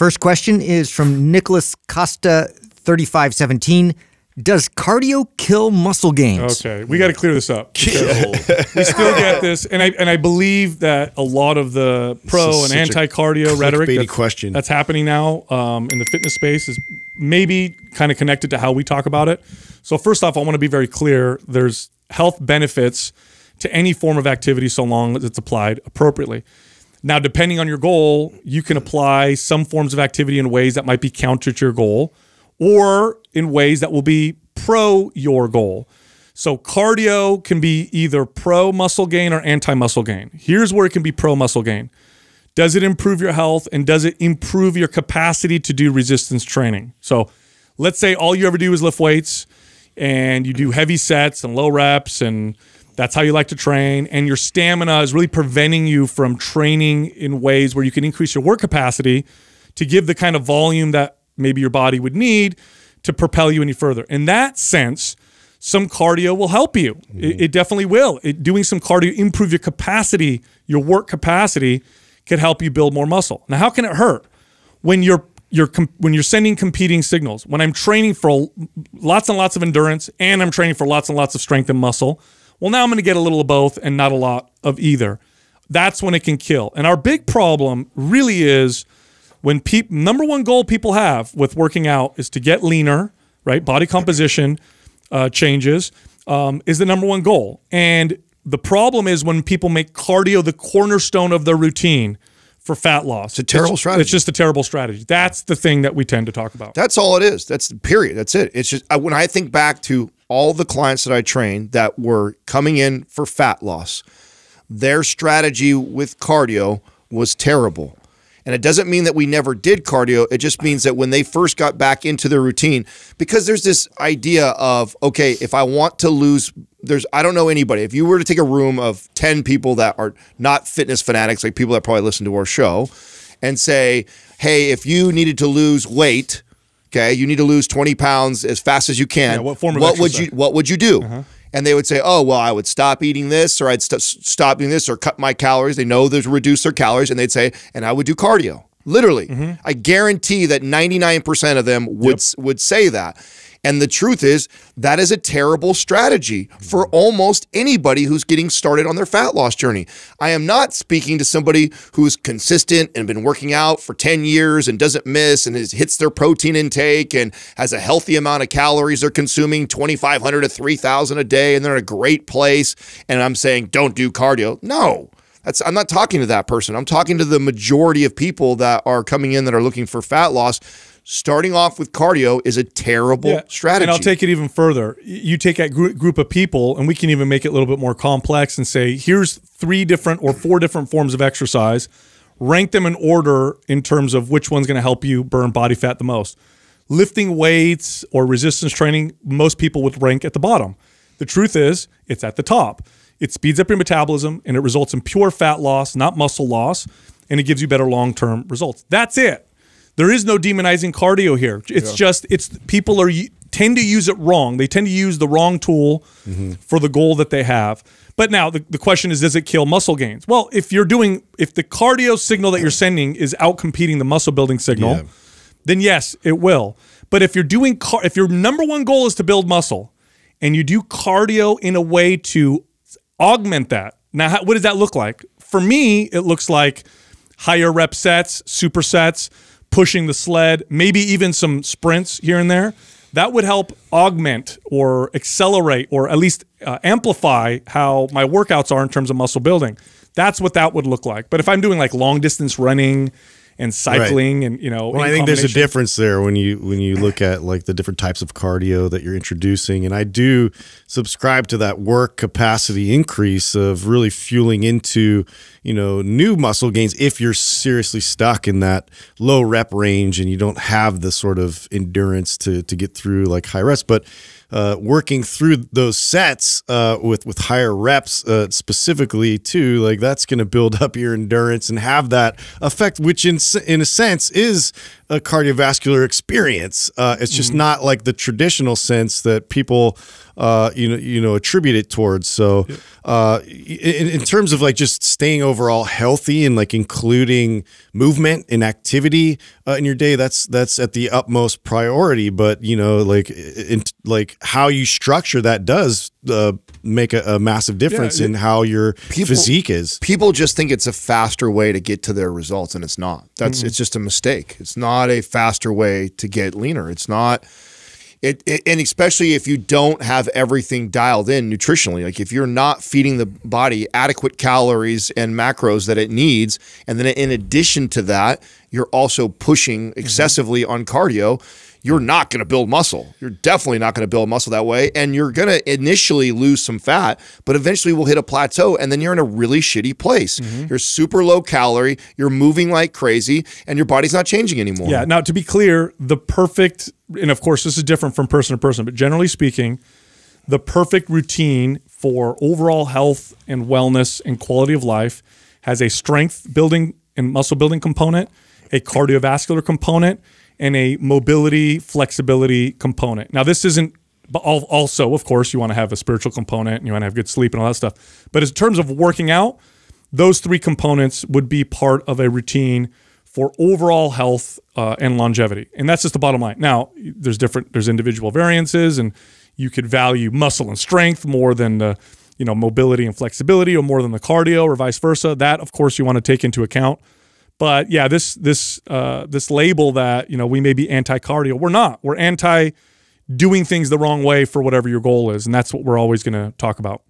First question is from Nicholas Costa, 3517. Does cardio kill muscle gains? Okay, we got to clear this up. we still get this, and I and I believe that a lot of the pro and anti cardio rhetoric that's, question. that's happening now um, in the fitness space is maybe kind of connected to how we talk about it. So first off, I want to be very clear. There's health benefits to any form of activity so long as it's applied appropriately. Now, depending on your goal, you can apply some forms of activity in ways that might be counter to your goal or in ways that will be pro your goal. So cardio can be either pro muscle gain or anti muscle gain. Here's where it can be pro muscle gain. Does it improve your health and does it improve your capacity to do resistance training? So let's say all you ever do is lift weights and you do heavy sets and low reps and that's how you like to train and your stamina is really preventing you from training in ways where you can increase your work capacity to give the kind of volume that maybe your body would need to propel you any further. In that sense, some cardio will help you. Mm -hmm. it, it, definitely will. It, doing some cardio improve your capacity, your work capacity can help you build more muscle. Now, how can it hurt when you're you're when you're sending competing signals? When I'm training for lots and lots of endurance and I'm training for lots and lots of strength and muscle. Well, now I'm going to get a little of both and not a lot of either. That's when it can kill. And our big problem really is when people number one goal people have with working out is to get leaner, right? Body composition uh, changes um, is the number one goal. And the problem is when people make cardio the cornerstone of their routine for fat loss. It's a terrible it's, strategy. It's just a terrible strategy. That's the thing that we tend to talk about. That's all it is. That's the period. That's it. It's just when I think back to all the clients that I trained that were coming in for fat loss, their strategy with cardio was terrible. And it doesn't mean that we never did cardio. It just means that when they first got back into their routine, because there's this idea of, okay, if I want to lose, there's, I don't know anybody. If you were to take a room of 10 people that are not fitness fanatics, like people that probably listen to our show, and say, hey, if you needed to lose weight, okay, you need to lose 20 pounds as fast as you can. Yeah, what form of what would you What would you do? Uh -huh and they would say, "Oh, well, I would stop eating this, or I'd st stop doing this, or cut my calories." They know there's reduce their calories, and they'd say, "And I would do cardio." Literally, mm -hmm. I guarantee that 99% of them would yep. would say that. And the truth is, that is a terrible strategy for almost anybody who's getting started on their fat loss journey. I am not speaking to somebody who's consistent and been working out for 10 years and doesn't miss and is, hits their protein intake and has a healthy amount of calories they're consuming 2,500 to 3,000 a day and they're in a great place. And I'm saying, don't do cardio. No. That's, I'm not talking to that person. I'm talking to the majority of people that are coming in that are looking for fat loss starting off with cardio is a terrible yeah, strategy. And I'll take it even further. You take a group of people, and we can even make it a little bit more complex and say, here's three different or four different forms of exercise. Rank them in order in terms of which one's going to help you burn body fat the most. Lifting weights or resistance training, most people would rank at the bottom. The truth is, it's at the top. It speeds up your metabolism and it results in pure fat loss, not muscle loss, and it gives you better long term results. That's it. There is no demonizing cardio here. It's yeah. just it's people are tend to use it wrong. They tend to use the wrong tool mm -hmm. for the goal that they have. But now the, the question is, does it kill muscle gains? Well, if you're doing if the cardio signal that you're sending is out competing the muscle building signal, yeah. then yes, it will. But if you're doing car, if your number one goal is to build muscle, and you do cardio in a way to augment that, now how, what does that look like? For me, it looks like higher rep sets, supersets pushing the sled, maybe even some sprints here and there, that would help augment or accelerate or at least uh, amplify how my workouts are in terms of muscle building. That's what that would look like. But if I'm doing like long distance running and cycling right. and you know well, i think there's a difference there when you when you look at like the different types of cardio that you're introducing. And i do subscribe to that work capacity increase of really fueling into you know new muscle gains if you're seriously stuck in that low rep range and you don't have the sort of endurance to to get through like high reps. But uh, working through those sets uh, with with higher reps uh, specifically too, like that's going to build up your endurance and have that effect, which in in a sense is a cardiovascular experience. Uh, it's just not like the traditional sense that people, uh, you know, you know, attribute it towards. So, uh, in, in terms of like just staying overall healthy and like including movement and activity uh, in your day, that's that's at the utmost priority. But you know, like in, like how you structure that does uh, make a, a massive difference Yeah, in how your physique is. people just think it's a faster way to get to their results and it's not that's it's just a mistake it's not a faster way to get leaner. It's not it, it and especially if you don't have everything dialed in nutritionally. Like if you're not feeding the body adequate calories and macros that it needs and then in addition to that you're also pushing mm-hmm. excessively on cardio you're not going to build muscle. You're definitely not going to build muscle that way. And you're going to initially lose some fat, but eventually we'll hit a plateau and then you're in a really shitty place. Mm-hmm. You're super low calorie, you're moving like crazy, and your body's not changing anymore. Yeah. Now, to be clear, the perfect, and of course, this is different from person to person, but generally speaking, the perfect routine for overall health and wellness and quality of life has a strength building and muscle building component, a cardiovascular component, and a mobility flexibility component. Now, this isn't but also, of course, you want to have a spiritual component and you want to have good sleep and all that stuff. But in terms of working out, those three components would be part of a routine for overall health uh, and longevity. And that's just the bottom line. Now, there's different, there's individual variances, and you could value muscle and strength more than the, you know, mobility and flexibility, or more than the cardio, or vice versa. That, of course, you want to take into account. But yeah, this this uh, this label that you know we may be anti-cardio, we're not. We're anti doing things the wrong way for whatever your goal is, and that's what we're always going to talk about.